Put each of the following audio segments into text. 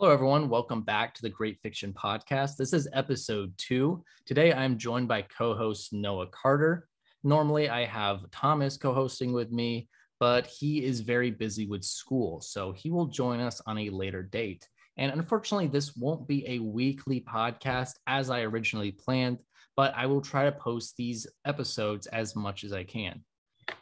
Hello, everyone. Welcome back to the Great Fiction Podcast. This is episode two. Today, I'm joined by co host Noah Carter. Normally, I have Thomas co hosting with me, but he is very busy with school, so he will join us on a later date. And unfortunately, this won't be a weekly podcast as I originally planned, but I will try to post these episodes as much as I can.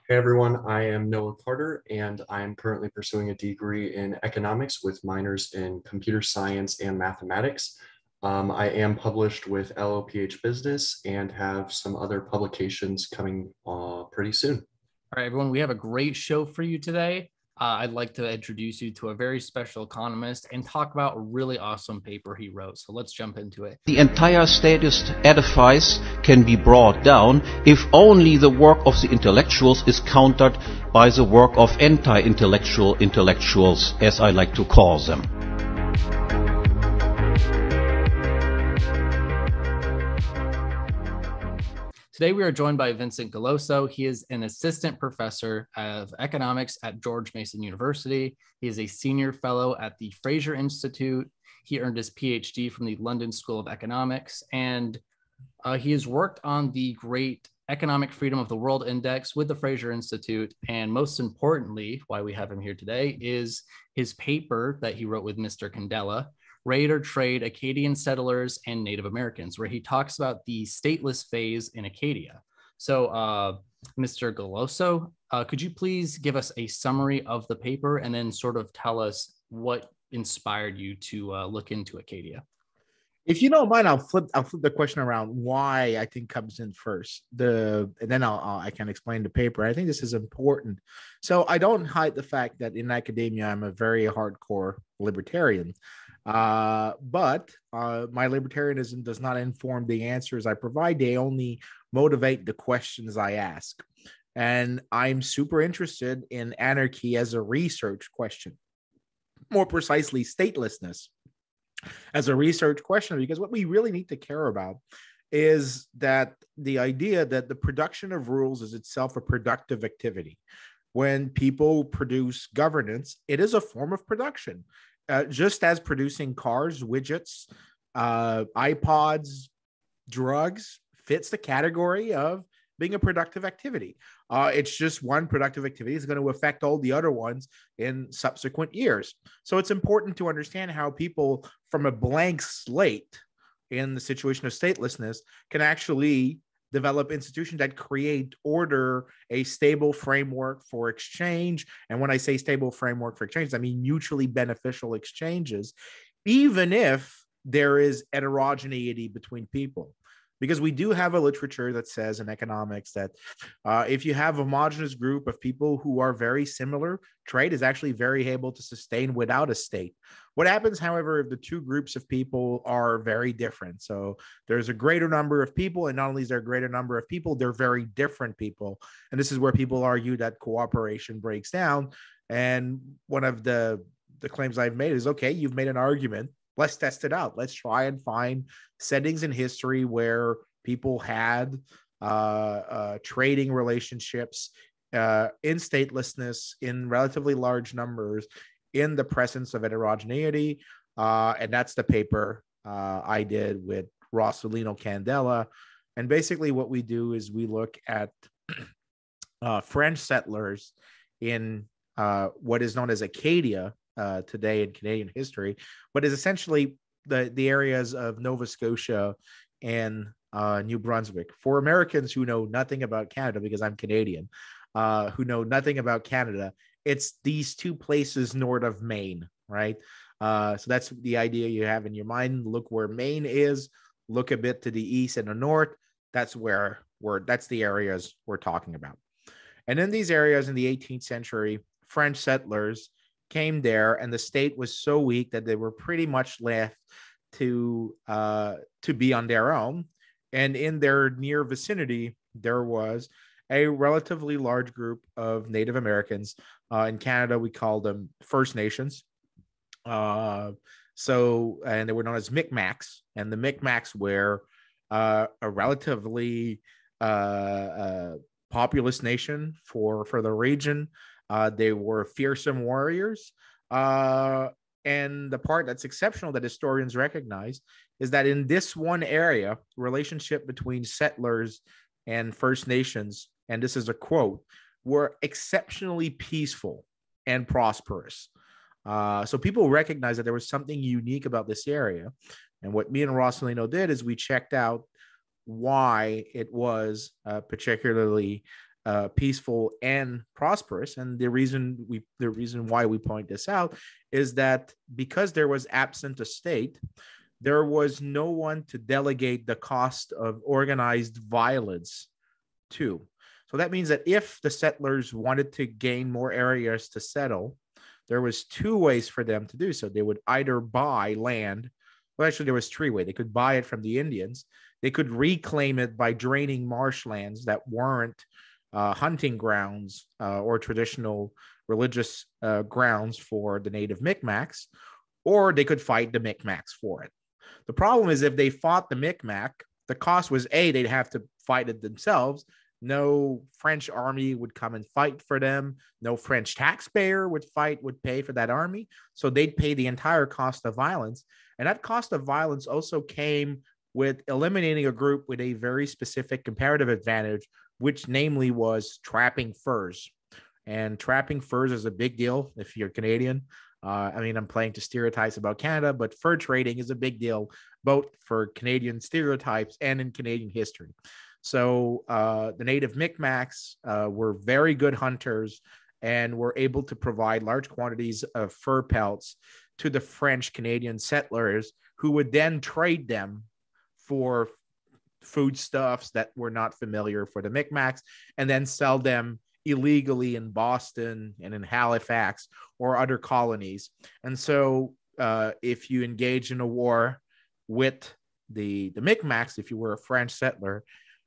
Hey everyone, I am Noah Carter and I'm currently pursuing a degree in economics with minors in computer science and mathematics. Um, I am published with LOPH Business and have some other publications coming uh, pretty soon. All right, everyone, we have a great show for you today uh, I'd like to introduce you to a very special economist and talk about a really awesome paper he wrote. So let's jump into it. The entire statist edifice can be brought down if only the work of the intellectuals is countered by the work of anti-intellectual intellectuals, as I like to call them. Today, we are joined by Vincent Geloso. He is an assistant professor of economics at George Mason University. He is a senior fellow at the Fraser Institute. He earned his PhD from the London School of Economics, and uh, he has worked on the Great Economic Freedom of the World Index with the Fraser Institute. And most importantly, why we have him here today is his paper that he wrote with Mr. Candela Raid or Trade Acadian Settlers and Native Americans, where he talks about the stateless phase in Acadia. So, uh, Mr. Geloso, uh, could you please give us a summary of the paper and then sort of tell us what inspired you to uh, look into Acadia? If you don't mind, I'll flip. I'll flip the question around. Why I think comes in first. The and then I'll, I'll I can explain the paper. I think this is important. So I don't hide the fact that in academia I'm a very hardcore libertarian. Uh, but uh, my libertarianism does not inform the answers I provide. They only motivate the questions I ask. And I'm super interested in anarchy as a research question, more precisely, statelessness as a research question, because what we really need to care about is that the idea that the production of rules is itself a productive activity. When people produce governance, it is a form of production uh, just as producing cars, widgets, uh, iPods, drugs fits the category of being a productive activity. Uh, it's just one productive activity is going to affect all the other ones in subsequent years. So it's important to understand how people from a blank slate in the situation of statelessness can actually develop institutions that create order, a stable framework for exchange. And when I say stable framework for exchange, I mean mutually beneficial exchanges, even if there is heterogeneity between people because we do have a literature that says in economics that uh, if you have a homogenous group of people who are very similar, trade is actually very able to sustain without a state. What happens, however, if the two groups of people are very different? So there's a greater number of people, and not only is there a greater number of people, they're very different people. And this is where people argue that cooperation breaks down. And one of the the claims I've made is okay, you've made an argument let's test it out. Let's try and find settings in history where people had uh, uh, trading relationships uh, in statelessness in relatively large numbers in the presence of heterogeneity. Uh, and that's the paper uh, I did with Rosolino Candela. And basically, what we do is we look at uh, French settlers in what is known as Acadia, uh, today in Canadian history, but is essentially the the areas of Nova Scotia and uh, New Brunswick. For Americans who know nothing about Canada, because I'm Canadian, uh, who know nothing about Canada, it's these two places north of Maine, right? Uh, so that's the idea you have in your mind. Look where Maine is. Look a bit to the east and the north. That's where we're. That's the areas we're talking about. And in these areas in the 18th century, French settlers came there, and the state was so weak that they were pretty much left to uh, to be on their own. And in their near vicinity, there was a relatively large group of Native Americans. Uh, in Canada, we call them First Nations. Uh, so, and they were known as Micmacs, and the Micmacs were uh, a relatively uh, uh, populous nation for for the region. Uh, they were fearsome warriors. Uh, And the part that's exceptional that historians recognize is that in this one area, relationship between settlers and First Nations, and this is a quote, were exceptionally peaceful and prosperous. Uh, so people recognize that there was something unique about this area. And what me and Rosolino did is we checked out why it was uh, particularly uh, peaceful and prosperous. And the reason we the reason why we point this out is that because there was absent a state, there was no one to delegate the cost of organized violence to. So that means that if the settlers wanted to gain more areas to settle, there was two ways for them to do so. They would either buy land. Well, actually, there was three ways. They could buy it from the Indians. They could reclaim it by draining marshlands that weren't uh, hunting grounds uh, or traditional religious uh, grounds for the native Micmacs, or they could fight the Micmacs for it. The problem is if they fought the Micmac, the cost was A, they'd have to fight it themselves. No French army would come and fight for them. No French taxpayer would fight, would pay for that army. So they'd pay the entire cost of violence. And that cost of violence also came with eliminating a group with a very specific comparative advantage, which namely was trapping furs. And trapping furs is a big deal if you're Canadian. Uh, I mean, I'm playing to stereotypes about Canada, but fur trading is a big deal, both for Canadian stereotypes and in Canadian history. So uh, the native Micmacs uh, were very good hunters and were able to provide large quantities of fur pelts to the French Canadian settlers, who would then trade them for foodstuffs that were not familiar for the Micmacs and then sell them illegally in Boston and in Halifax or other colonies. And so, uh, if you engage in a war with the, the Micmacs, if you were a French settler,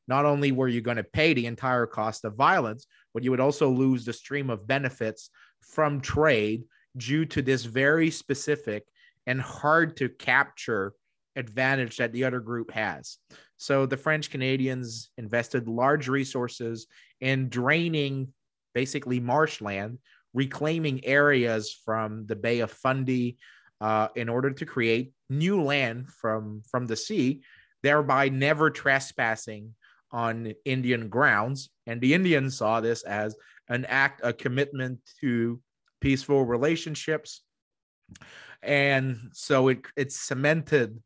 not only were you going to pay the entire cost of violence, but you would also lose the stream of benefits from trade due to this very specific and hard to capture advantage that the other group has. So the French Canadians invested large resources in draining basically marshland, reclaiming areas from the Bay of Fundy uh, in order to create new land from, from the sea, thereby never trespassing on Indian grounds. And the Indians saw this as an act, a commitment to peaceful relationships. And so it, it cemented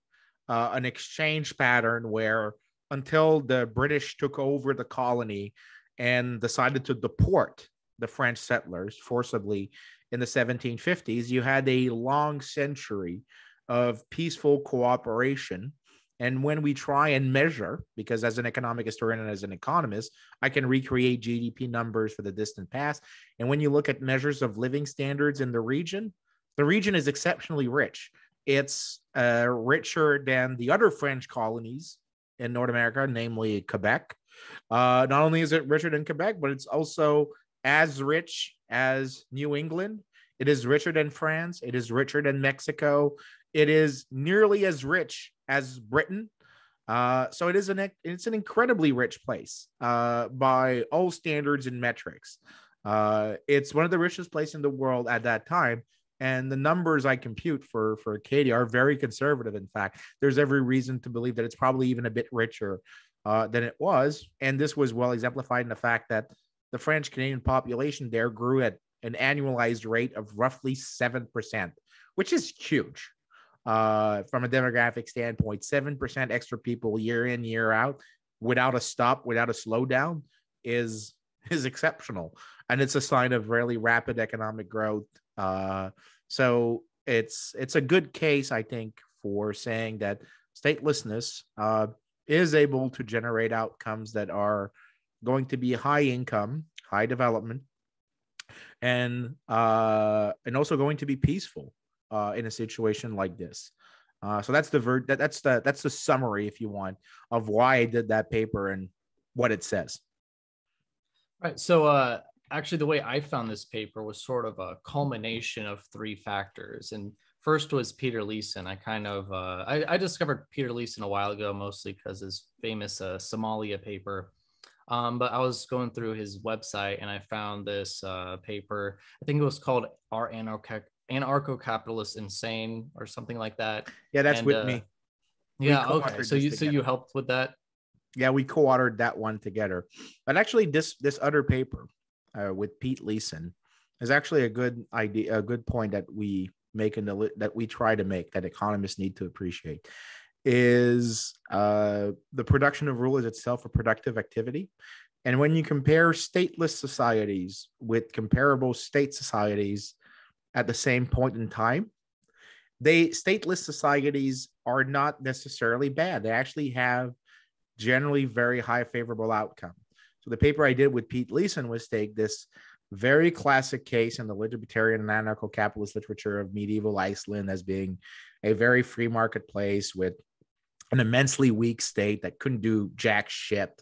uh, an exchange pattern where until the British took over the colony and decided to deport the French settlers forcibly in the 1750s, you had a long century of peaceful cooperation. And when we try and measure, because as an economic historian and as an economist, I can recreate GDP numbers for the distant past. And when you look at measures of living standards in the region, the region is exceptionally rich. It's uh, richer than the other French colonies in North America, namely Quebec. Uh, not only is it richer than Quebec, but it's also as rich as New England. It is richer than France. It is richer than Mexico. It is nearly as rich as Britain. Uh, so it is an it's an incredibly rich place uh, by all standards and metrics. Uh, it's one of the richest places in the world at that time, and the numbers I compute for for Acadia are very conservative. In fact, there's every reason to believe that it's probably even a bit richer uh, than it was. And this was well exemplified in the fact that the French Canadian population there grew at an annualized rate of roughly seven percent, which is huge uh, from a demographic standpoint. Seven percent extra people year in year out without a stop, without a slowdown is is exceptional, and it's a sign of really rapid economic growth uh, so it's it's a good case, I think, for saying that statelessness uh, is able to generate outcomes that are going to be high income, high development, and uh, and also going to be peaceful uh, in a situation like this. Uh, so that's the ver- that, that's the that's the summary, if you want, of why I did that paper and what it says. Right. So uh, actually the way I found this paper was sort of a culmination of three factors. And first was Peter Leeson. I kind of uh, I, I, discovered Peter Leeson a while ago, mostly because his famous uh, Somalia paper. Um, but I was going through his website and I found this uh, paper. I think it was called "Are Anarchic anarcho-capitalist insane or something like that. Yeah, that's And, with uh, me. We Yeah, okay. So you so you helped with that. Yeah, we co-authored that one together. But actually, this this other paper uh, with Pete Leeson is actually a good idea, a good point that we make in the that we try to make that economists need to appreciate is uh, the production of rule is itself a productive activity. And when you compare stateless societies with comparable state societies at the same point in time, they stateless societies are not necessarily bad. They actually have generally very high favorable outcome. So the paper I did with Pete Leeson was take this very classic case in the libertarian and anarcho-capitalist literature of medieval Iceland as being a very free marketplace with an immensely weak state that couldn't do jack shit,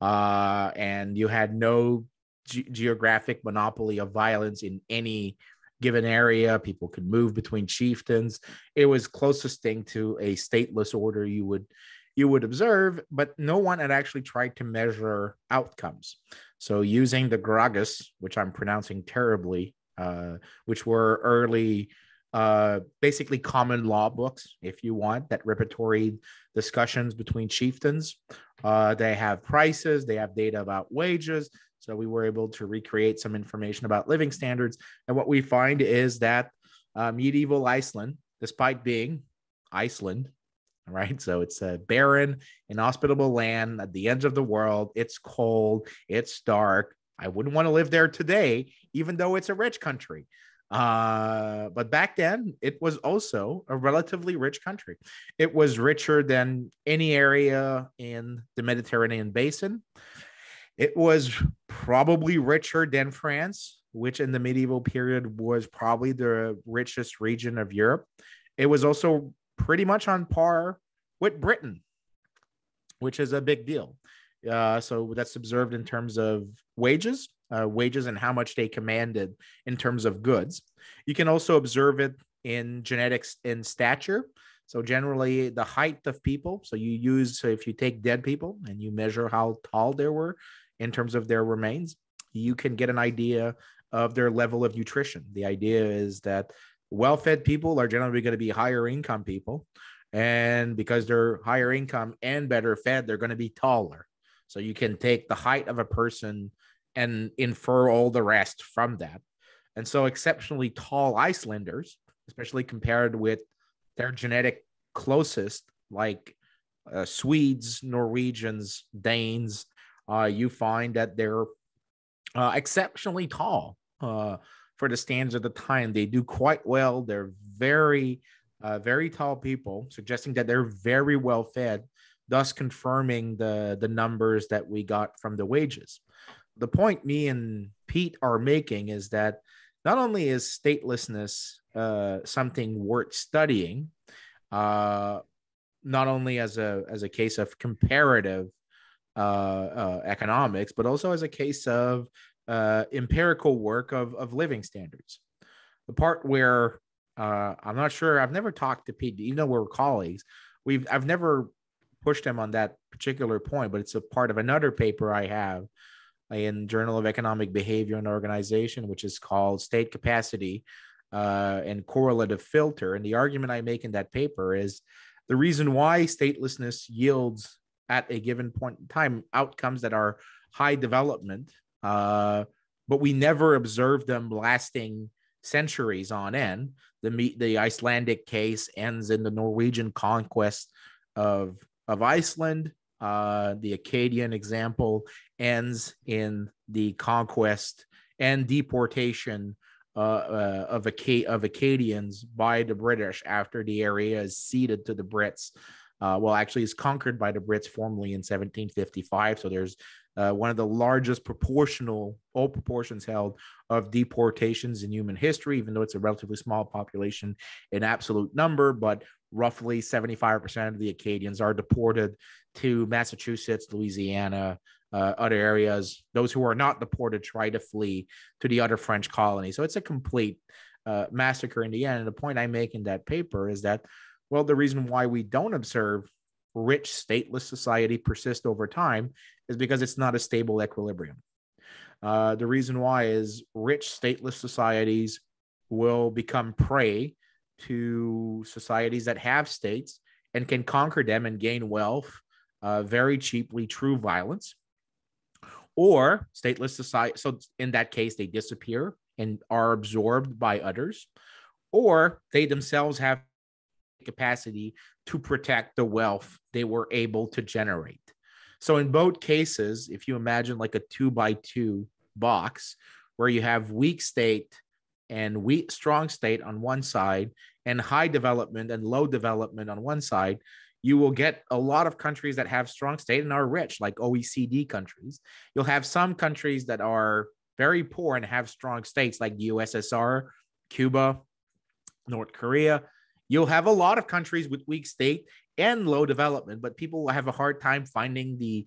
uh, and you had no ge- geographic monopoly of violence in any given area. People could move between chieftains. It was closest thing to a stateless order you would you would observe, but no one had actually tried to measure outcomes. So using the Gragas, which I'm pronouncing terribly, uh, which were early, uh, basically common law books, if you want, that repertoried discussions between chieftains. Uh, they have prices, they have data about wages. So we were able to recreate some information about living standards. And what we find is that uh, medieval Iceland, despite being Iceland, right? So it's a barren, inhospitable land at the edge of the world. It's cold, it's dark. I wouldn't want to live there today, even though it's a rich country. Uh, but back then, it was also a relatively rich country. It was richer than any area in the Mediterranean basin. It was probably richer than France, which in the medieval period was probably the richest region of Europe. It was also pretty much on par with Britain, which is a big deal. Uh, so that's observed in terms of wages, uh, wages and how much they commanded in terms of goods. You can also observe it in genetics in stature. So generally, the height of people. So you use so if you take dead people and you measure how tall they were in terms of their remains, you can get an idea of their level of nutrition. The idea is that well-fed people are generally going to be higher income people, and because they're higher income and better fed, they're going to be taller. So you can take the height of a person and infer all the rest from that. And so exceptionally tall Icelanders, especially compared with their genetic closest, like uh, Swedes, Norwegians, Danes, uh, you find that they're uh, exceptionally tall uh, for the standards of the time. They do quite well. They're very, uh, very tall people, suggesting that they're very well fed, thus confirming the the numbers that we got from the wages. The point me and Pete are making is that not only is statelessness uh, something worth studying, uh, not only as a as a case of comparative uh, uh, economics, but also as a case of uh, empirical work of of living standards. The part where uh, I'm not sure, I've never talked to Pete, even though we're colleagues. We've I've never pushed him on that particular point, but it's a part of another paper I have in Journal of Economic Behavior and Organization, which is called State Capacity uh, and Correlative Filter. And the argument I make in that paper is the reason why statelessness yields at a given point in time outcomes that are high development, uh, but we never observe them lasting centuries on end. The the Icelandic case ends in the Norwegian conquest of of Iceland. Uh, the Acadian example ends in the conquest and deportation uh, uh, of, Aca- of Acadians by the British after the area is ceded to the Brits. Uh, well, actually, is conquered by the Brits formally in 1755. So there's uh, one of the largest proportional, all proportions held, of deportations in human history, even though it's a relatively small population in absolute number. But roughly 75% of the Acadians are deported to Massachusetts, Louisiana, uh, other areas. Those who are not deported try to flee to the other French colonies. So it's a complete uh, massacre in the end. And the point I make in that paper is that, well, the reason why we don't observe rich stateless society persist over time is because it's not a stable equilibrium. Uh, the reason why is rich stateless societies will become prey to societies that have states and can conquer them and gain wealth uh, very cheaply through violence. Or stateless society. So in that case, they disappear and are absorbed by others, or they themselves have capacity to protect the wealth they were able to generate. So in both cases, if you imagine like a two by two box where you have weak state and weak strong state on one side and high development and low development on one side, you will get a lot of countries that have strong state and are rich, like OECD countries. You'll have some countries that are very poor and have strong states, like the USSR, Cuba, North Korea. You'll have a lot of countries with weak state and low development, but people will have a hard time finding the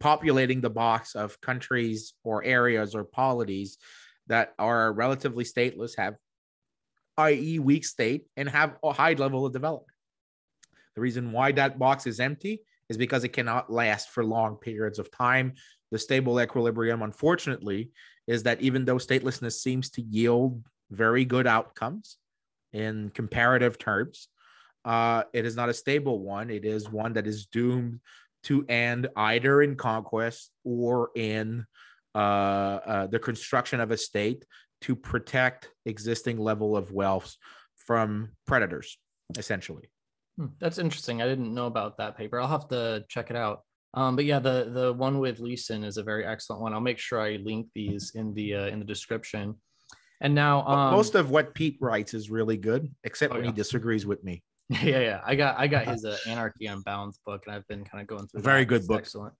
populating the box of countries or areas or polities that are relatively stateless, have i.e., weak state, and have a high level of development. The reason why that box is empty is because it cannot last for long periods of time. The stable equilibrium, unfortunately, is that even though statelessness seems to yield very good outcomes in comparative terms, uh, it is not a stable one. It is one that is doomed to end either in conquest or in uh, uh, the construction of a state to protect existing level of wealth from predators, essentially. Hmm, that's interesting. I didn't know about that paper. I'll have to check it out. Um, but yeah, the the one with Leeson is a very excellent one. I'll make sure I link these in the uh, in the description. And now, um, most of what Pete writes is really good, except oh, when yeah. he disagrees with me. Yeah, yeah. I got I got his uh, Anarchy Unbound book, and I've been kind of going through. Very that. good book. Excellent.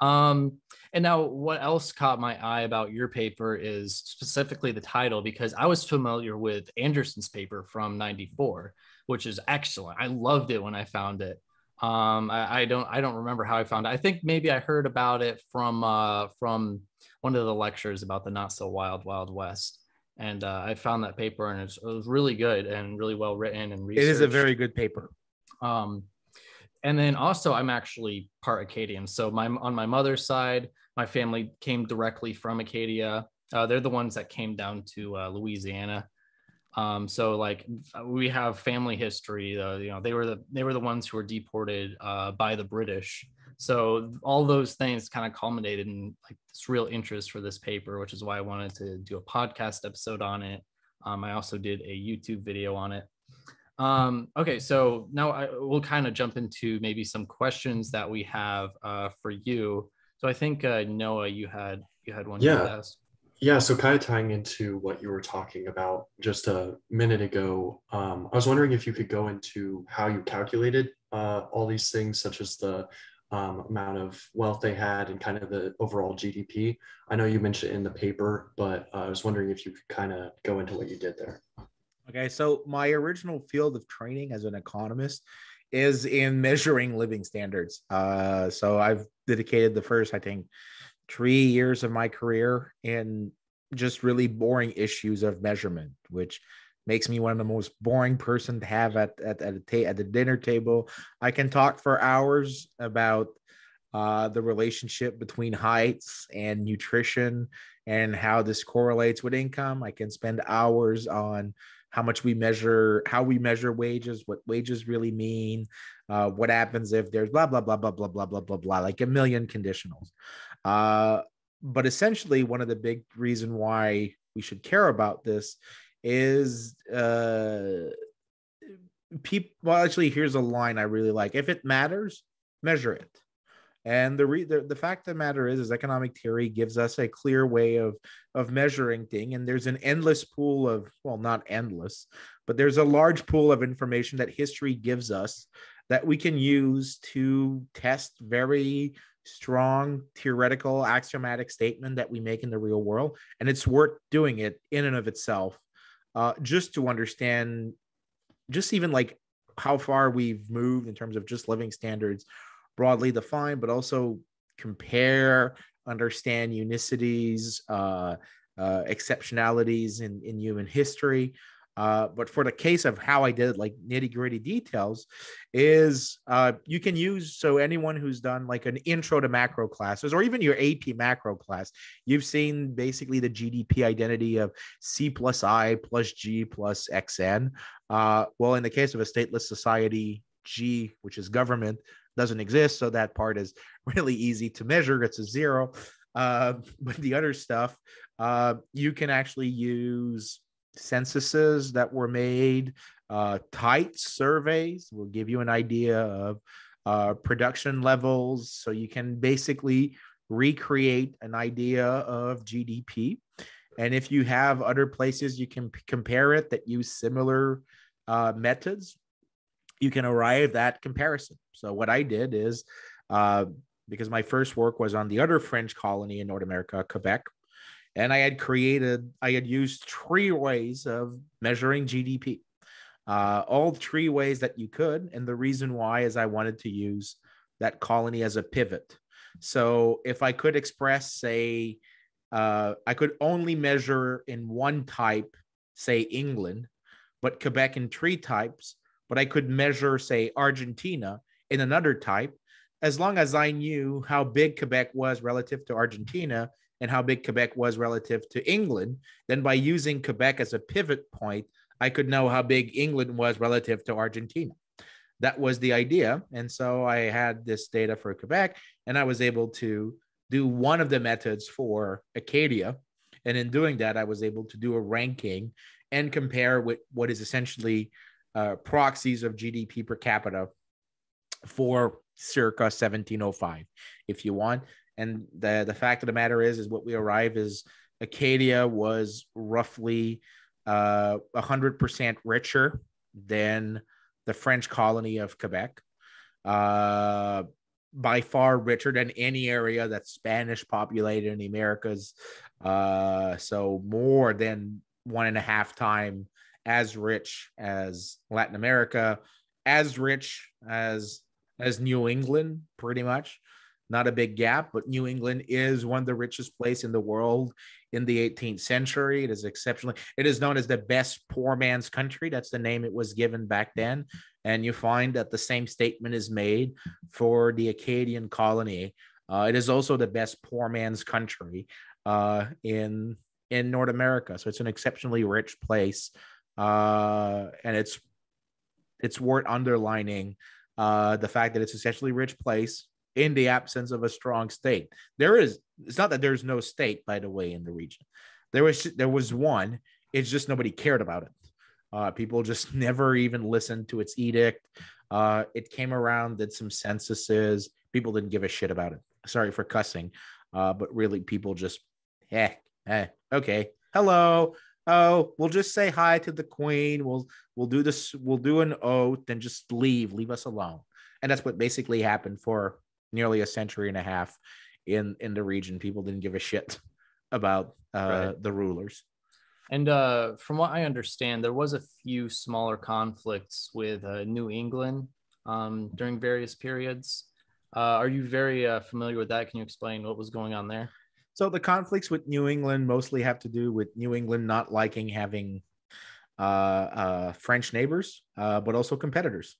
Um, and now what else caught my eye about your paper is specifically the title because I was familiar with Anderson's paper from 94, which is excellent. I loved it when I found it. Um, I, I, don't I don't remember how I found it. I think maybe I heard about it from uh from one of the lectures about the not so wild wild west and uh, I found that paper and it was really good and really well written and researched. It is a very good paper. Um, and then also I'm actually part Acadian. So my on my mother's side, my family came directly from Acadia. Uh, they're the ones that came down to uh, Louisiana. Um, so like we have family history. Uh, you know, they were the they were the ones who were deported uh, by the British so all those things kind of culminated in like this real interest for this paper which is why i wanted to do a podcast episode on it. Um, i also did a youtube video on it. Um, okay so now I, we'll kind of jump into maybe some questions that we have uh, for you. So i think uh, noah you had you had one yeah. yeah so kind of tying into what you were talking about just a minute ago um, i was wondering if you could go into how you calculated uh, all these things such as the um, amount of wealth they had and kind of the overall GDP. I know you mentioned it in the paper, but uh, I was wondering if you could kind of go into what you did there. Okay, so my original field of training as an economist is in measuring living standards. Uh, so I've dedicated the first, I think, three years of my career in just really boring issues of measurement, which makes me one of the most boring person to have at at at, a ta- at the dinner table. I can talk for hours about uh, the relationship between heights and nutrition and how this correlates with income. I can spend hours on how much we measure, how we measure wages, what wages really mean, uh, what happens if there's blah blah blah blah blah blah blah blah blah, like a million conditionals. Uh, but essentially, one of the big reason why we should care about this is uh people well actually here's a line i really like. If it matters measure it. And the, re- the the fact of the matter is is economic theory gives us a clear way of of measuring thing and there's an endless pool of well not endless but there's a large pool of information that history gives us that we can use to test very strong theoretical axiomatic statement that we make in the real world and it's worth doing it in and of itself uh, just to understand, just even like how far we've moved in terms of just living standards broadly defined, but also compare, understand unicities, uh, uh, exceptionalities in, in human history. Uh, but for the case of how I did it, like nitty gritty details, is uh, you can use so anyone who's done like an intro to macro classes or even your AP macro class, you've seen basically the GDP identity of C plus I plus G plus XN. Uh, well, in the case of a stateless society, G, which is government, doesn't exist. So that part is really easy to measure. It's a zero. Uh, but the other stuff, uh, you can actually use censuses that were made, uh, tight surveys will give you an idea of uh, production levels. So you can basically recreate an idea of GDP. And if you have other places you can p- compare it that use similar uh, methods, you can arrive at comparison. So what I did is, uh, because my first work was on the other French colony in North America, Quebec, and I had created, I had used three ways of measuring GDP, uh, all three ways that you could. And the reason why is I wanted to use that colony as a pivot. So if I could express, say, uh, I could only measure in one type, say England, but Quebec in three types, but I could measure, say, Argentina in another type, as long as I knew how big Quebec was relative to Argentina and how big Quebec was relative to England, then by using Quebec as a pivot point, I could know how big England was relative to Argentina. That was the idea. And so I had this data for Quebec, and I was able to do one of the methods for Acadia. And in doing that, I was able to do a ranking and compare with what is essentially uh, proxies of GDP per capita for circa 1705, if you want. And the the fact of the matter is, is what we arrive is Acadia was roughly uh, 100% richer than the French colony of Quebec. Uh, by far richer than any area that's Spanish populated in the Americas. Uh, so more than one and a half time as rich as Latin America, as rich as as New England, pretty much not a big gap, but New England is one of the richest place in the world in the 18th century. It is exceptionally, it is known as the best poor man's country. That's the name it was given back then. And you find that the same statement is made for the Acadian colony. Uh, it is also the best poor man's country uh, in in North America. So it's an exceptionally rich place, uh, and it's it's worth underlining uh, the fact that it's essentially rich place in the absence of a strong state. There is it's not that there's no state, by the way, in the region. There was there was one. It's just nobody cared about it. Uh, people just never even listened to its edict. Uh, it came around, did some censuses. People didn't give a shit about it. Sorry for cussing, uh, but really, people just, eh, eh, okay, hello. Oh, we'll just say hi to the queen. We'll we'll do this. We'll do an oath and just leave. Leave us alone. And that's what basically happened for nearly a century and a half in in the region. People didn't give a shit about uh, right. the rulers. And uh, from what I understand, there was a few smaller conflicts with uh, New England um, during various periods. Uh, are you very uh, familiar with that? Can you explain what was going on there? So the conflicts with New England mostly have to do with New England not liking having uh, uh, French neighbors, uh, but also competitors.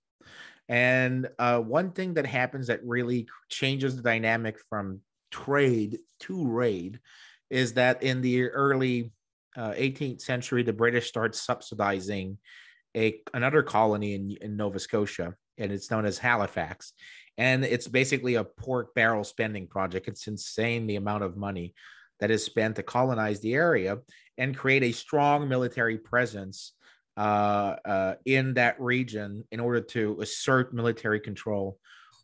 And uh, one thing that happens that really changes the dynamic from trade to raid is that in the early uh, 18th century, the British start subsidizing a another colony in, in Nova Scotia, and it's known as Halifax. And it's basically a pork barrel spending project. It's insane the amount of money that is spent to colonize the area and create a strong military presence uh, uh, in that region in order to assert military control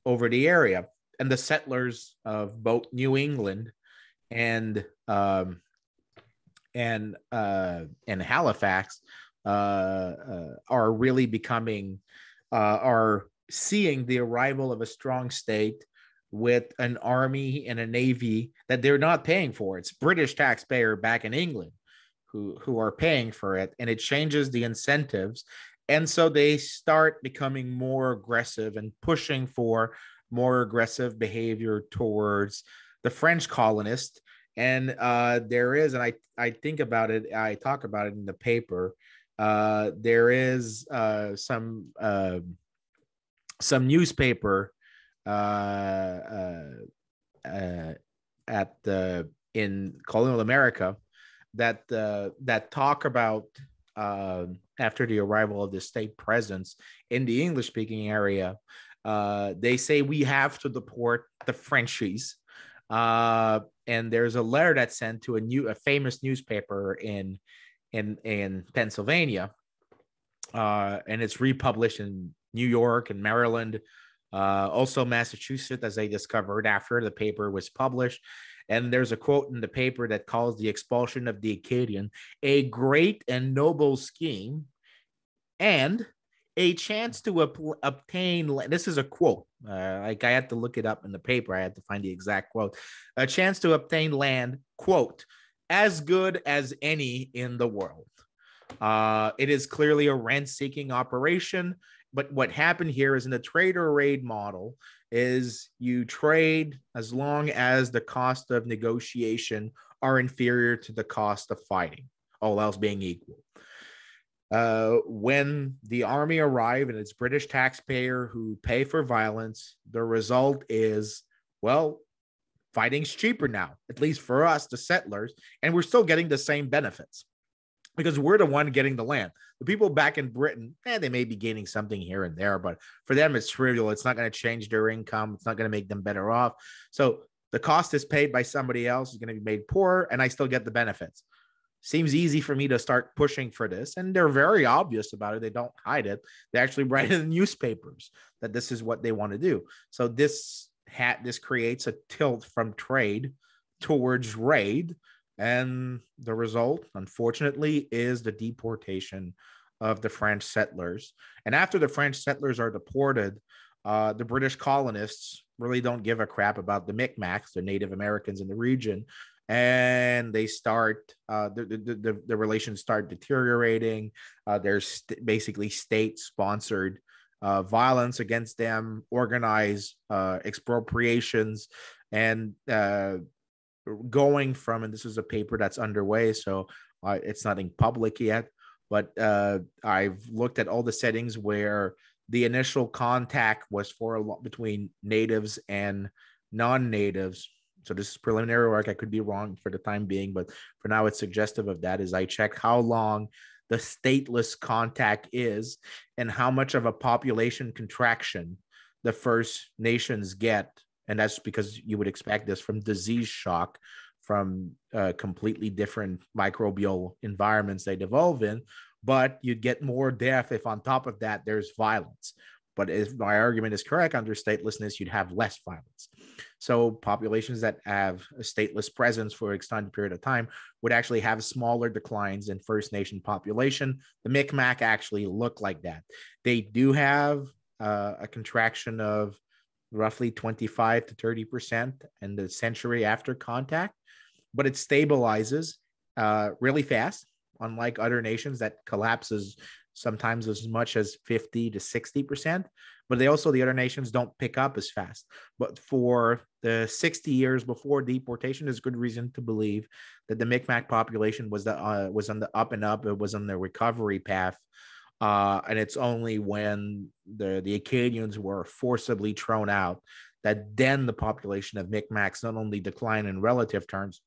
over the area. And the settlers of both New England and um, and uh, and Halifax uh, uh, are really becoming uh, are seeing the arrival of a strong state with an army and a navy that they're not paying for. It's British taxpayer back in England who who are paying for it and it changes the incentives. And so they start becoming more aggressive and pushing for more aggressive behavior towards the french colonists. And uh, there is and i i think about it i talk about it in the paper Uh, there is uh, some uh, some newspaper uh, uh, uh, at the in colonial America that uh, that talk about uh, after the arrival of the state presence in the English speaking area. Uh, they say we have to deport the Frenchies. Uh, and there's a letter that's sent to a new a famous newspaper in in in Pennsylvania, uh, and it's republished in New York and Maryland, uh, also Massachusetts, as they discovered after the paper was published. And there's a quote in the paper that calls the expulsion of the Acadian a great and noble scheme and a chance to obtain this is a quote. Uh, like i had to look it up in the paper. I had to find the exact quote. A chance to obtain land quote as good as any in the world. Uh, it is clearly a rent seeking operation but what happened here is in the trade or raid model is you trade as long as the cost of negotiation are inferior to the cost of fighting all else being equal. Uh, when the army arrive and it's british taxpayer who pay for violence the result is well fighting's cheaper now at least for us the settlers and we're still getting the same benefits because we're the one getting the land. The people back in Britain, eh, they may be gaining something here and there, but for them, it's trivial. It's not going to change their income. It's not going to make them better off. So the cost is paid by somebody else is going to be made poorer, and I still get the benefits. Seems easy for me to start pushing for this, and they're very obvious about it. They don't hide it. They actually write in the newspapers that this is what they want to do. So this hat this creates a tilt from trade towards raid and the result, unfortunately, is the deportation of the French settlers. And after the French settlers are deported, uh, the British colonists really don't give a crap about the Micmacs, the Native Americans in the region. And they start, uh, the, the, the, the, relations start deteriorating. Uh, there's st- basically state sponsored uh, violence against them, organized uh, expropriations, and uh, going from, and this is a paper that's underway, so uh, it's nothing public yet, but uh, I've looked at all the settings where the initial contact was for a lot between natives and non-natives. So this is preliminary work. I could be wrong for the time being, but for now, it's suggestive of that. Is I check how long the stateless contact is and how much of a population contraction the First Nations get and that's because you would expect this from disease shock from uh, completely different microbial environments they devolve in. But you'd get more death if on top of that there's violence. But if my argument is correct under statelessness you'd have less violence. So populations that have a stateless presence for an extended period of time would actually have smaller declines in first nation population. The micmac actually look like that. They do have uh, a contraction of roughly 25 to 30% in the century after contact, but it stabilizes uh, really fast, unlike other nations that collapses sometimes as much as 50 to 60%. But they also, the other nations don't pick up as fast. But for the 60 years before deportation, there's good reason to believe that the Micmac population was the uh, was on the up and up. It was on the recovery path uh, and it's only when the, the Acadians were forcibly thrown out that then the population of Micmacs not only declined in relative terms,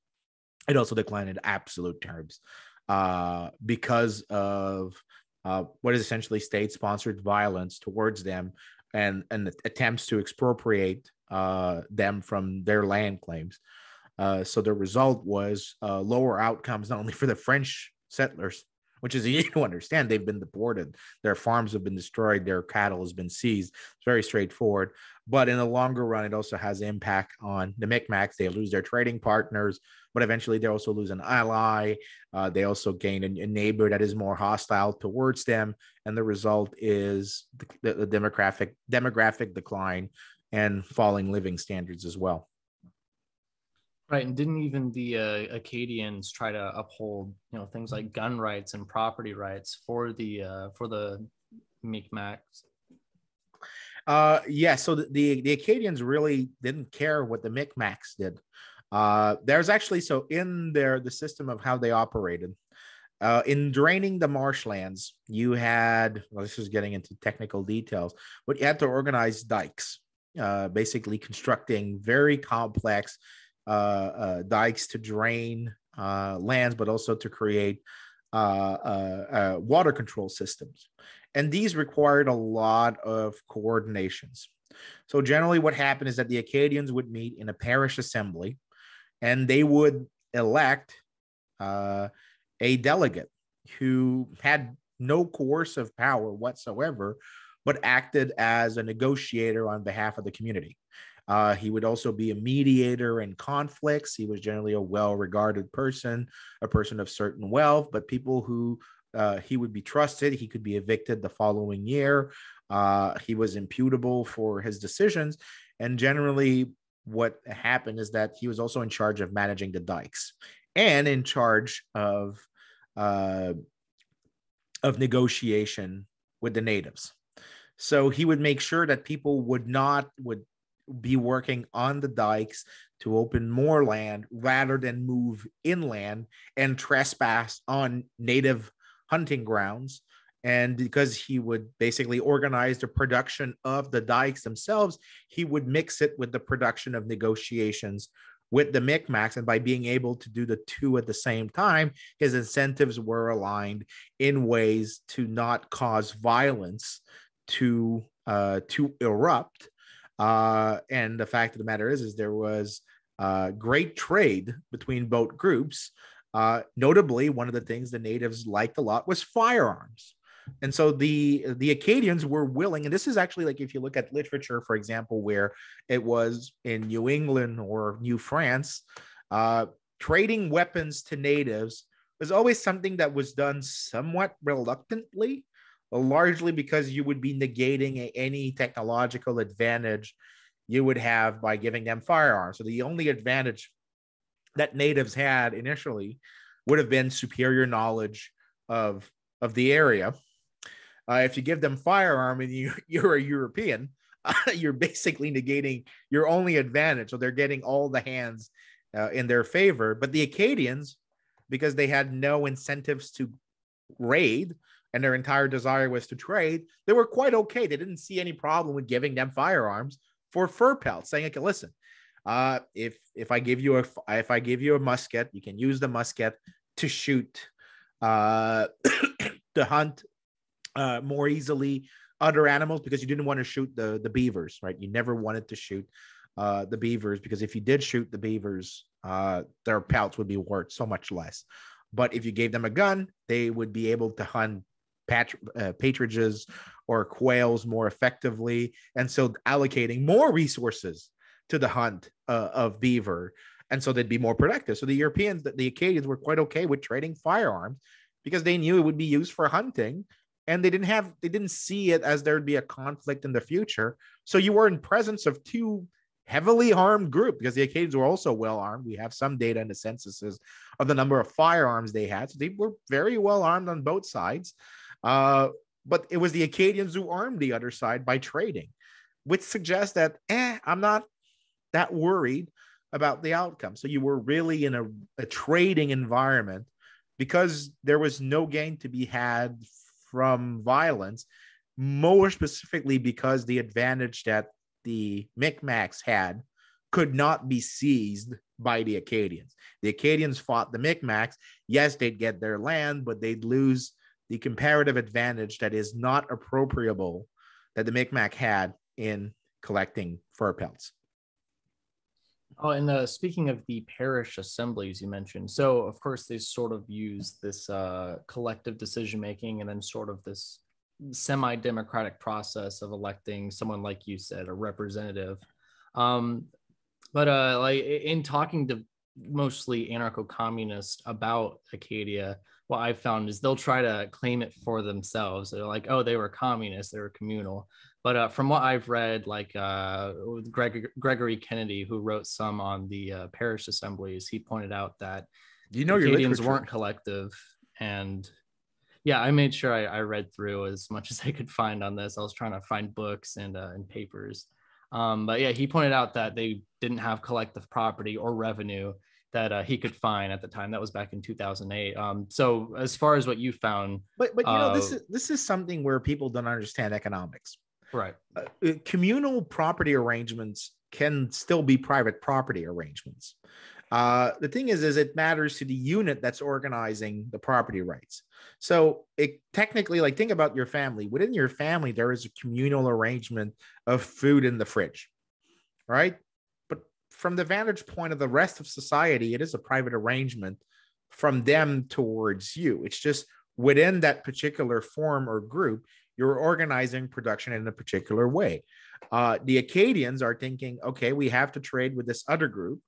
it also declined in absolute terms uh, because of uh, what is essentially state sponsored violence towards them and, and attempts to expropriate uh, them from their land claims. Uh, so the result was uh, lower outcomes, not only for the French settlers, which is easy to understand. They've been deported, their farms have been destroyed, their cattle has been seized. It's very straightforward. But in the longer run, it also has impact on the Micmacs. They lose their trading partners, but eventually they also lose an ally. Uh, they also gain a, a, neighbor that is more hostile towards them, and the result is the, the demographic demographic decline and falling living standards as well. Right, and didn't even the uh, Acadians try to uphold, you know, things like gun rights and property rights for the uh, for the Micmacs? Uh, yeah. So the, the, the Acadians really didn't care what the Micmacs did. Uh, there's actually so in there the system of how they operated. Uh, in draining the marshlands, you had, well, this is getting into technical details, but you had to organize dikes, uh, basically constructing very complex dikes to drain uh, lands, but also to create uh, water control systems. And these required a lot of coordinations. So, generally, what happened is that the Acadians would meet in a parish assembly and they would elect uh, a delegate who had no coercive power whatsoever, but acted as a negotiator on behalf of the community. Uh, he would also be a mediator in conflicts. He was generally a well regarded person, a person of certain wealth, but people who uh, he would be trusted. He could be evicted the following year. Uh, he was imputable for his decisions. And generally, what happened is that he was also in charge of managing the dikes and in charge of uh, of negotiation with the natives. So he would make sure that people would not would be working on the dikes to open more land rather than move inland and trespass on native hunting grounds. And because he would basically organize the production of the dikes themselves, he would mix it with the production of negotiations with the Micmacs. And by being able to do the two at the same time, his incentives were aligned in ways to not cause violence to uh, to erupt. Uh, and the fact of the matter is, is there was uh, great trade between both groups. Uh, notably, one of the things the natives liked a lot was firearms. And so the the Acadians were willing, and this is actually like if you look at literature, for example, where it was in New England or New France, uh, trading weapons to natives was always something that was done somewhat reluctantly, largely because you would be negating any technological advantage you would have by giving them firearms. So the only advantage that natives had initially would have been superior knowledge of of the area uh, if you give them firearm and you you're a European, uh, you're basically negating your only advantage. So they're getting all the hands uh, in their favor. But the Acadians, because they had no incentives to raid and their entire desire was to trade, they were quite okay. They didn't see any problem with giving them firearms for fur pelts, saying, "Okay, listen, uh, if if I give you a if I give you a musket, you can use the musket to shoot, uh, to hunt uh, more easily other animals because you didn't want to shoot the the beavers, right? You never wanted to shoot uh, the beavers because if you did shoot the beavers, uh, their pelts would be worth so much less. But if you gave them a gun, they would be able to hunt pat- uh, patridges or quails more effectively, and so allocating more resources to the hunt uh, of beaver, and so they'd be more productive. So the Europeans, the Acadians, were quite okay with trading firearms because they knew it would be used for hunting and they didn't have they didn't see it as there would be a conflict in the future. So you were in presence of two heavily armed group because the acadians were also well armed. We have some data in the censuses of the number of firearms they had. So they were very well armed on both sides uh, but it was the acadians who armed the other side by trading which suggests that eh, i'm not that worried about the outcome so you were really in a, a trading environment because there was no gain to be had from violence, more specifically because the advantage that the Micmacs had could not be seized by the Acadians. The Acadians fought the Micmacs. Yes, they'd get their land, but they'd lose the comparative advantage that is not appropriable that the Micmac had in collecting fur pelts. Oh, and uh, speaking of the parish assemblies you mentioned, so of course they sort of use this uh, collective decision making and then sort of this semi democratic process of electing someone like you said, a representative. Um, but uh, like in talking to mostly anarcho communists about Acadia, what I've found is they'll try to claim it for themselves. They're like, oh, they were communists, they were communal. But uh, from what I've read, like uh, Greg- Gregory Kennedy, who wrote some on the uh, parish assemblies, he pointed out that you know Acadians weren't collective. And yeah, I made sure I, I, read through as much as I could find on this. I was trying to find books and, uh, and papers. Um, but yeah, he pointed out that they didn't have collective property or revenue that uh, he could find at the time. That was back in 2008. Um, so as far as what you found, but but you know this uh, is this is something where people don't understand economics. right? Uh, uh, communal property arrangements can still be private property arrangements. Uh, the thing is, is it matters to the unit that's organizing the property rights. So it technically, like, think about your family. Within your family, there is a communal arrangement of food in the fridge, right? From the vantage point of the rest of society, it is a private arrangement from them towards you. It's just within that particular form or group, you're organizing production in a particular way. Uh, the Acadians are thinking, okay, we have to trade with this other group.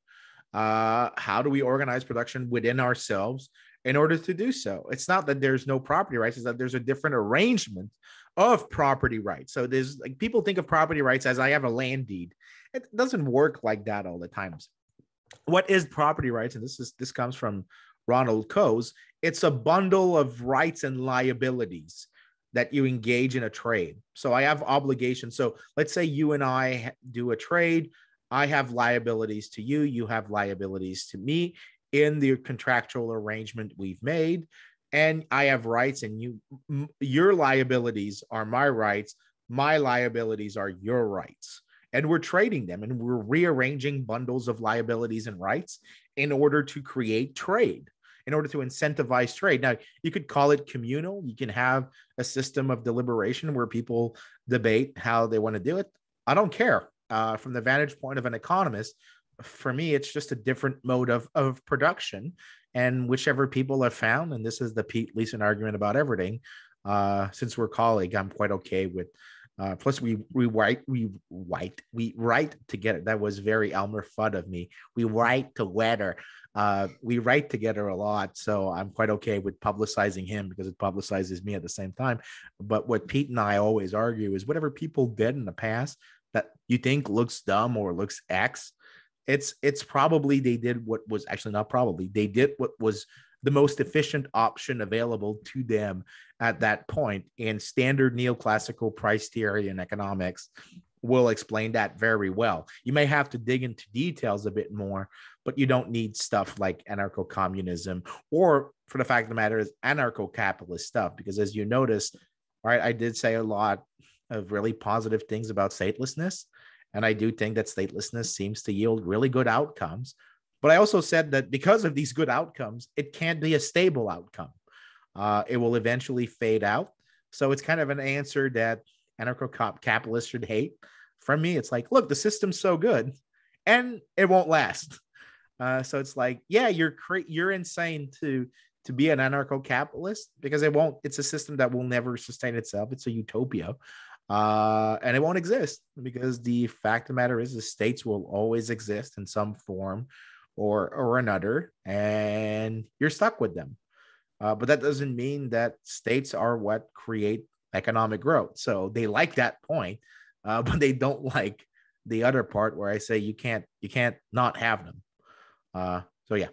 Uh, how do we organize production within ourselves in order to do so? It's not that there's no property rights, it's that there's a different arrangement of property rights. So there's like people think of property rights as I have a land deed. It doesn't work like that all the times. What is property rights? And this is this comes from Ronald Coase. It's a bundle of rights and liabilities that you engage in a trade. So I have obligations. So let's say you and I do a trade. I have liabilities to you, you have liabilities to me in the contractual arrangement we've made. And I have rights, and you, your liabilities are my rights. My liabilities are your rights. And we're trading them and we're rearranging bundles of liabilities and rights in order to create trade in order to incentivize trade. Now, you could call it communal. You can have a system of deliberation where people debate how they want to do it. I don't care. Uh, from the vantage point of an economist, for me, it's just a different mode of, of production. And whichever people have found, and this is the Pete Leeson argument about everything, uh, since we're colleague, I'm quite okay with. Uh, plus, we we write we write we write together. That was very Elmer Fudd of me. We write together uh, we write together a lot, so I'm quite okay with publicizing him because it publicizes me at the same time. But what Pete and I always argue is whatever people did in the past that you think looks dumb or looks X, it's it's probably they did what was actually not probably they did what was the most efficient option available to them at that point. And standard neoclassical price theory and economics will explain that very well. You may have to dig into details a bit more, but you don't need stuff like anarcho communism or, for the fact of the matter, is anarcho capitalist stuff. Because as you noticed, right, I did say a lot of really positive things about statelessness. And I do think that statelessness seems to yield really good outcomes. But I also said that because of these good outcomes, it can't be a stable outcome. Uh, it will eventually fade out. So it's kind of an answer that anarcho capitalists should hate. From me, it's like, look, the system's so good and it won't last. Uh, so it's like, yeah, you're cra- you're insane to to be an anarcho-capitalist because it won't. It's a system that will never sustain itself. It's a utopia, uh, and it won't exist because the fact of the matter is, the states will always exist in some form or or another, and you're stuck with them. Uh, but that doesn't mean that states are what create economic growth. So they like that point, uh, but they don't like the other part where I say you can't you can't not have them. Uh, so yeah.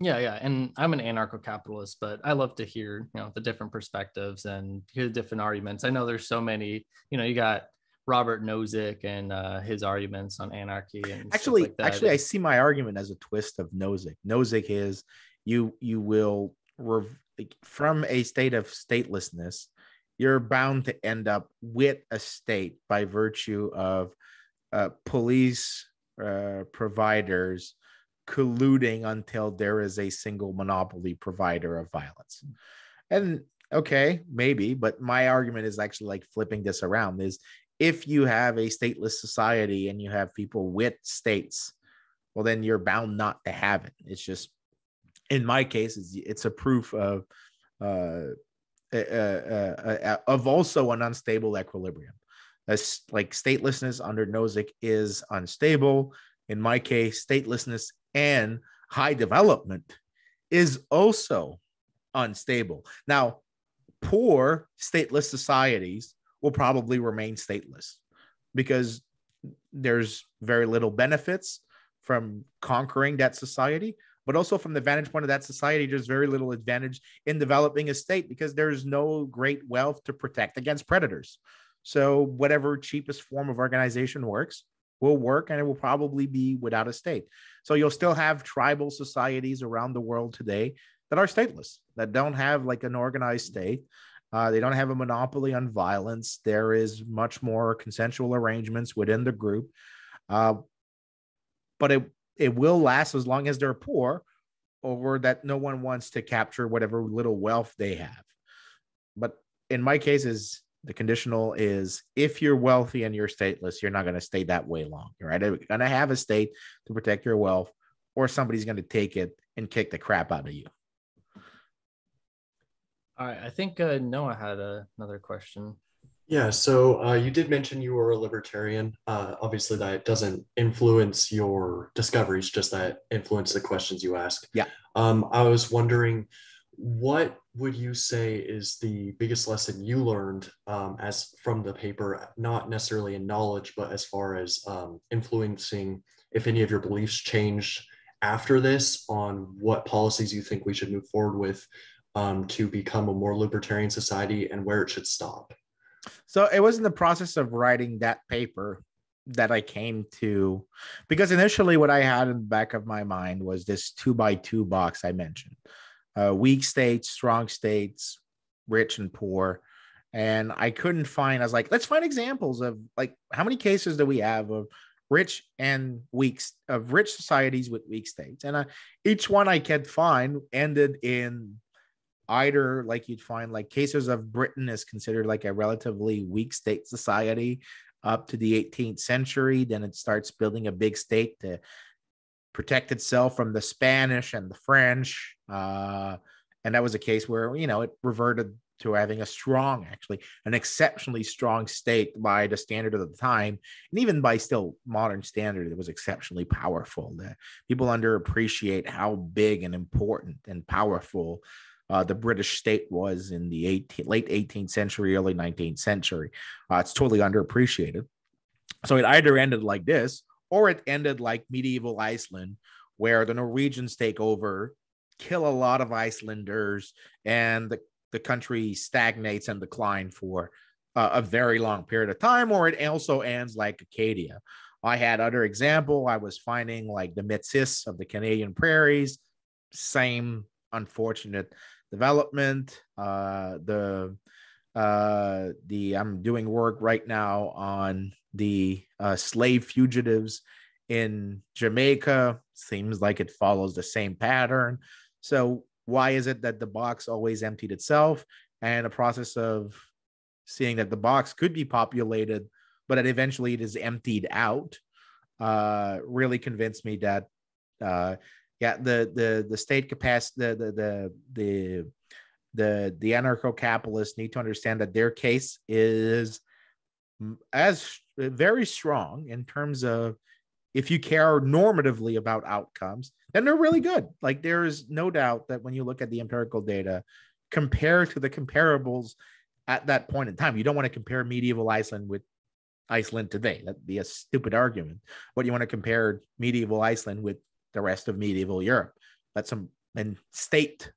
Yeah, yeah, and I'm an anarcho-capitalist, but I love to hear you know the different perspectives and hear the different arguments. I know there's so many. You know, you got Robert Nozick and uh, his arguments on anarchy and actually, like actually, I see my argument as a twist of Nozick. Nozick is you you will rev- from a state of statelessness, you're bound to end up with a state by virtue of uh, police uh, providers colluding until there is a single monopoly provider of violence. And okay, maybe, but my argument is actually like flipping this around is if you have a stateless society and you have people with states, well, then you're bound not to have it. It's just, in my case, it's, it's a proof of, uh, uh, uh, of also an unstable equilibrium. That's like statelessness under Nozick is unstable. In my case, statelessness and high development is also unstable. Now, poor stateless societies will probably remain stateless because there's very little benefits from conquering that society but also from the vantage point of that society there's very little advantage in developing a state because there's no great wealth to protect against predators so whatever cheapest form of organization works will work and it will probably be without a state. So you'll still have tribal societies around the world today that are stateless, that don't have like an organized state. Uh, they don't have a monopoly on violence. There is much more consensual arrangements within the group. Uh, but it, it will last as long as they're poor or that no one wants to capture whatever little wealth they have. But in my cases, the conditional is if you're wealthy and you're stateless, you're not going to stay that way long. Right? You're going to have a state to protect your wealth, or somebody's going to take it and kick the crap out of you. All right. I think uh, Noah had a, another question. Yeah, so uh, you did mention you were a libertarian. Uh, obviously, that doesn't influence your discoveries, just that influence the questions you ask. Yeah. Um, I was wondering, what would you say is the biggest lesson you learned um, as from the paper, not necessarily in knowledge, but as far as um, influencing if any of your beliefs changed after this on what policies you think we should move forward with um, to become a more libertarian society and where it should stop? So it was in the process of writing that paper that I came to, because initially what I had in the back of my mind was this two by two box I mentioned uh, weak states, strong states, rich and poor. And I couldn't find, I was like, let's find examples of like how many cases do we have of rich and weak of rich societies with weak states and uh, each one i could find ended in either like you'd find like cases of Britain is considered like a relatively weak state society up to the 18th century. Then it starts building a big state to protect itself from the Spanish and the French. Uh, and that was a case where, you know, it reverted to having a strong, actually, an exceptionally strong state by the standard of the time, and even by still modern standard, it was exceptionally powerful. The, people underappreciate how big and important and powerful uh, the British state was in the 18, late 18th century, early 19th century. Uh, it's totally underappreciated. So it either ended like this or it ended like medieval Iceland, where the Norwegians take over, kill a lot of Icelanders, and the, the country stagnates and decline for uh, a very long period of time, or it also ends like Acadia. I had other example. I was finding like the Métis of the Canadian prairies, same unfortunate development. Uh, the uh, the I'm doing work right now on the uh, slave fugitives in Jamaica. Seems like it follows the same pattern. So why is it that the box always emptied itself? And a process of seeing that the box could be populated, but that eventually it is emptied out, uh, really convinced me that uh, yeah the the the state capacity the the the the the, the anarcho-capitalists need to understand that their case is as very strong in terms of if you care normatively about outcomes then they're really good. Like there is no doubt that when you look at the empirical data compared to the comparables at that point in time you don't want to compare medieval iceland with iceland today. That'd be a stupid argument. But you want to compare medieval iceland with the rest of medieval Europe. That's some and state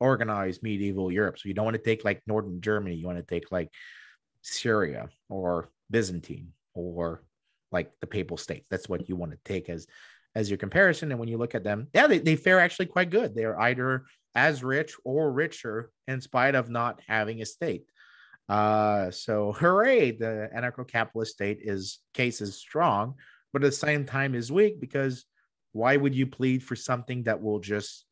organized medieval Europe. So you don't want to take like northern Germany. You want to take like Syria or Byzantine or like the papal states. That's what you want to take as as your comparison. And when you look at them, yeah, they, they fare actually quite good. They're either as rich or richer in spite of not having a state. Uh, so hooray, the anarcho-capitalist state is case is strong, but at the same time is weak because why would you plead for something that will just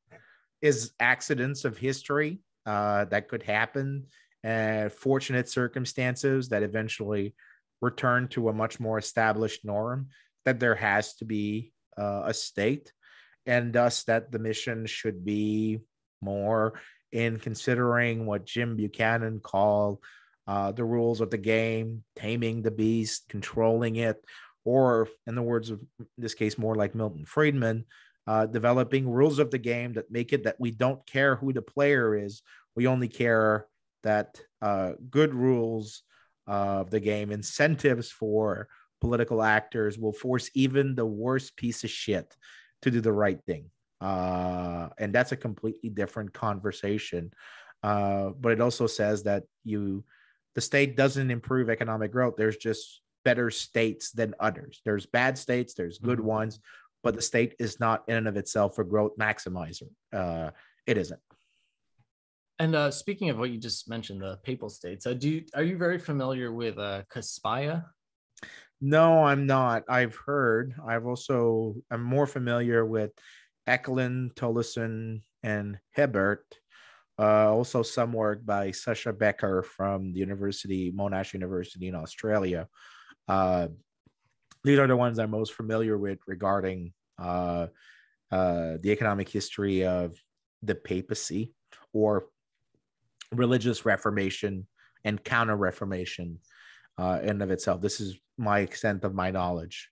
is accidents of history uh, that could happen, uh, fortunate circumstances that eventually return to a much more established norm? That there has to be uh, a state, and thus that the mission should be more in considering what Jim Buchanan called uh, the rules of the game, taming the beast, controlling it, or in the words of this case, more like Milton Friedman, uh, developing rules of the game that make it that we don't care who the player is. We only care that uh, good rules of the game, incentives for political actors will force even the worst piece of shit to do the right thing. Uh, and that's a completely different conversation. Uh, but it also says that you, the state doesn't improve economic growth. There's just better states than others. There's bad states, there's good Mhm. ones, but the state is not in and of itself a growth maximizer. Uh, it isn't. And uh, speaking of what you just mentioned, the papal states, uh, do you, are you very familiar with uh, Cospaia? No, I'm not. I've heard. I've also I'm more familiar with Ekelund, Tollison, and Hebert. Uh, also, some work by Sascha Becker from the University Monash University in Australia. Uh, these are the ones I'm most familiar with regarding uh, uh, the economic history of the papacy or religious reformation and counter reformation uh, in of itself. This is my extent of my knowledge.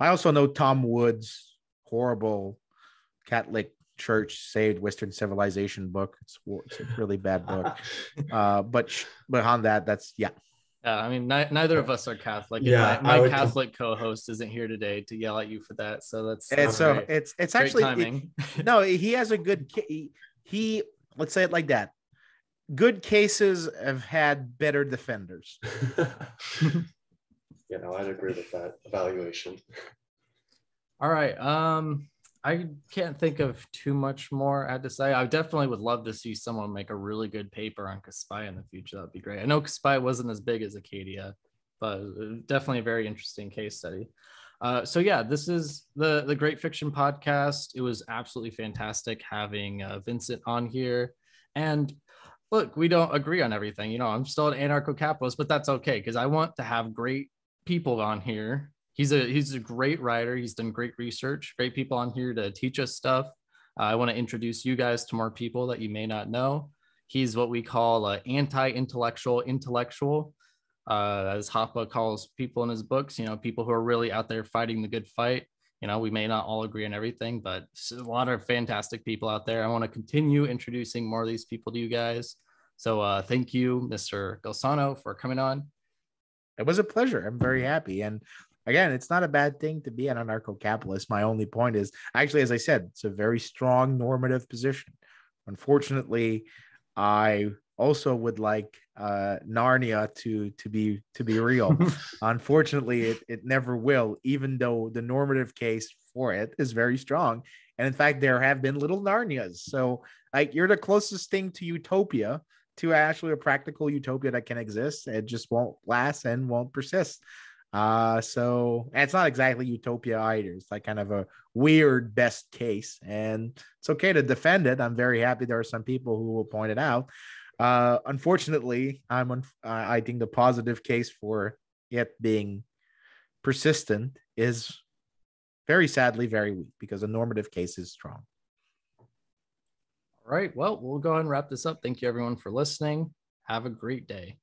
I also know Tom Woods' horrible Catholic Church saved Western civilization book. It's, it's a really bad book. Uh, but sh- beyond that, that's yeah. Yeah, I mean, ni- neither of us are Catholic. and Yeah, my, my would com- Catholic co-host isn't here today to yell at you for that. So that's, And so great. it's it's Great actually it- no. He has a good he, he let's say it like that. Good cases have had better defenders. yeah, know, I'd agree with that evaluation. All right. Um, I can't think of too much more I had to say. I definitely would love to see someone make a really good paper on Cospaia in the future. That'd be great. I know Cospaia wasn't as big as Acadia, but uh, definitely a very interesting case study. Uh, so yeah, this is the the Great Fiction Podcast. It was absolutely fantastic having uh, Vincent on here. And look, we don't agree on everything. You know, I'm still an anarcho-capitalist, but that's okay because I want to have great people on here he's a he's a great writer. He's done great research. Great people on here to teach us stuff. Uh, i want to introduce you guys to more people that you may not know. He's what we call an anti-intellectual intellectual. Uh, as Hoppe calls people in his books you know people who are really out there fighting the good fight. You know we may not all agree on everything but a lot of fantastic people out there. I want to continue introducing more of these people to you guys. So uh, thank you mr Geloso, for coming on. It was a pleasure. I'm very happy. And again, it's not a bad thing to be an anarcho capitalist. My only point is actually, as I said, it's a very strong normative position. Unfortunately, I also would like uh, Narnia to to be to be real. Unfortunately, it, it never will, even though the normative case for it is very strong. And in fact, there have been little Narnias. So like you're the closest thing to utopia to actually a practical utopia that can exist. It just won't last and won't persist. Uh, so it's not exactly utopia either. It's like kind of a weird best case, and it's okay to defend it. I'm very happy there are some people who will point it out. Uh, unfortunately, I'm un- I I think the positive case for it being persistent is very sadly very weak because the normative case is strong. All right. Well, we'll go ahead and wrap this up. Thank you, everyone, for listening. Have a great day.